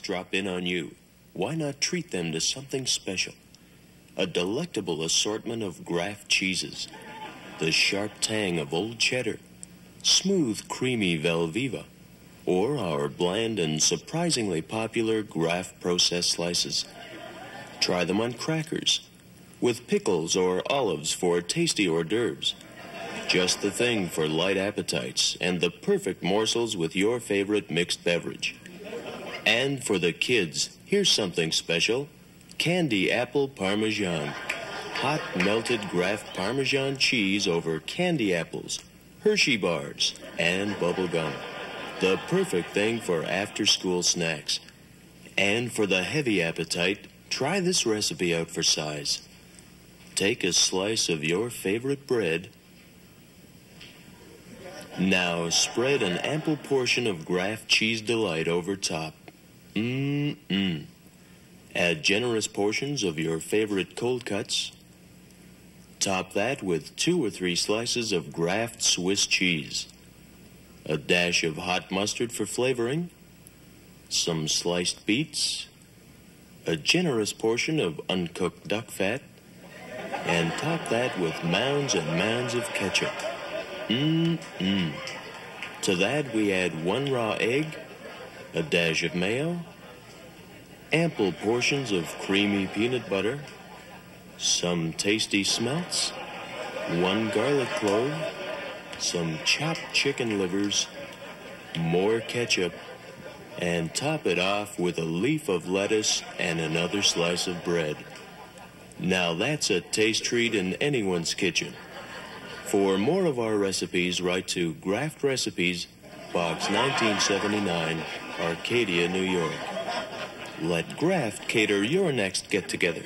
drop in on you, why not treat them to something special? A delectable assortment of Graft cheeses, the sharp tang of old cheddar, smooth, creamy Velveeta, or our bland and surprisingly popular Graft processed slices. Try them on crackers, with pickles or olives for tasty hors d'oeuvres. Just the thing for light appetites and the perfect morsels with your favorite mixed beverage. And for the kids, here's something special candy apple parmesan. Hot melted Graft parmesan cheese over candy apples, Hershey bars, and bubble gum. The perfect thing for after school snacks. And for the heavy appetite, try this recipe out for size. Take a slice of your favorite bread. Now spread an ample portion of Graft Cheese Delight over top. Mmm-mmm. Add generous portions of your favorite cold cuts. Top that with two or three slices of Graft Swiss cheese. A dash of hot mustard for flavoring. Some sliced beets. A generous portion of uncooked duck fat and top that with mounds and mounds of ketchup. Mmm-mmm. To that we add one raw egg, a dash of mayo, ample portions of creamy peanut butter, some tasty smelts, one garlic clove, some chopped chicken livers, more ketchup, and top it off with a leaf of lettuce and another slice of bread. Now that's a taste treat in anyone's kitchen. For more of our recipes, write to Graft Recipes, Box 1979, Arcadia, New York. Let Graft cater your next get together.